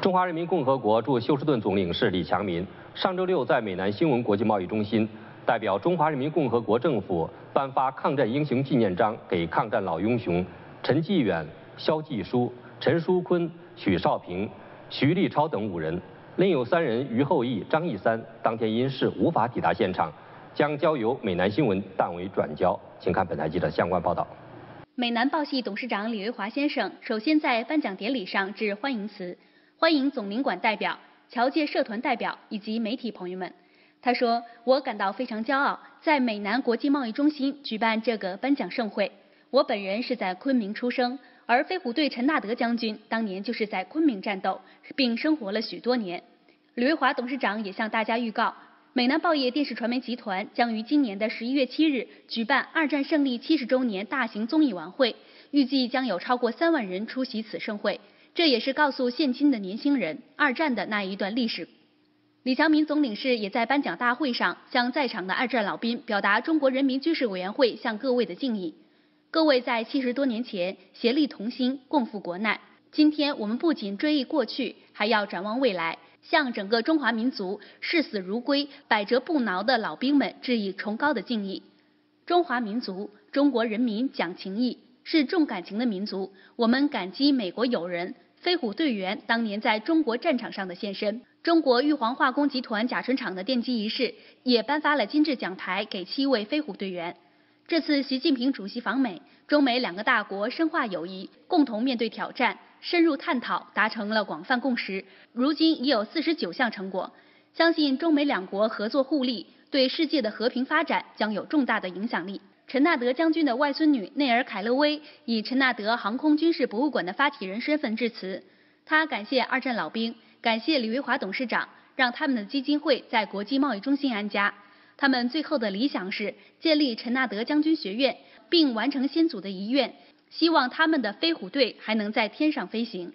中华人民共和国驻休斯顿总领事李强民上周六在美南新闻国际贸易中心，代表中华人民共和国政府颁发抗战英雄纪念章给抗战老英雄陈继远、肖继书、陈书坤、许少平、徐立超等五人，另有三人于厚义、张义三当天因事无法抵达现场，将交由美南新闻代为转交。请看本台记者相关报道。美南报系董事长李维华先生首先在颁奖典礼上致欢迎词。欢迎总领馆代表、侨界社团代表以及媒体朋友们。他说：“我感到非常骄傲，在美南国际贸易中心举办这个颁奖盛会。我本人是在昆明出生，而飞虎队陈纳德将军当年就是在昆明战斗，并生活了许多年。”吕卫华董事长也向大家预告，美南报业电视传媒集团将于今年的十一月七日举办二战胜利七十周年大型综艺晚会，预计将有超过三万人出席此盛会。这也是告诉现今的年轻人二战的那一段历史。李强民总领事也在颁奖大会上向在场的二战老兵表达中国人民军事委员会向各位的敬意。各位在七十多年前协力同心，共赴国难。今天我们不仅追忆过去，还要展望未来，向整个中华民族视死如归、百折不挠的老兵们致以崇高的敬意。中华民族，中国人民讲情义。是重感情的民族，我们感激美国友人、飞虎队员当年在中国战场上的献身。中国玉皇化工集团甲醇厂的奠基仪式也颁发了金质奖牌给七位飞虎队员。这次习近平主席访美，中美两个大国深化友谊，共同面对挑战，深入探讨，达成了广泛共识。如今已有四十九项成果，相信中美两国合作互利，对世界的和平发展将有重大的影响力。陈纳德将军的外孙女内尔·凯勒威以陈纳德航空军事博物馆的发起人身份致辞。他感谢二战老兵，感谢李维华董事长，让他们的基金会在国际贸易中心安家。他们最后的理想是建立陈纳德将军学院，并完成先祖的遗愿，希望他们的飞虎队还能在天上飞行。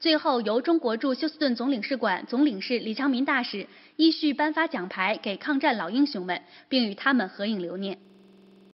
最后，由中国驻休斯顿总领事馆总领事李强民大使依序颁发奖牌给抗战老英雄们，并与他们合影留念。